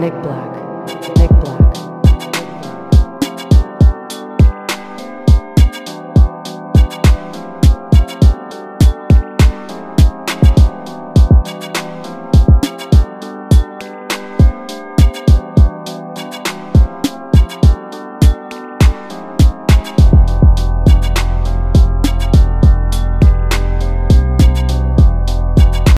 Nick Black. Nick Black.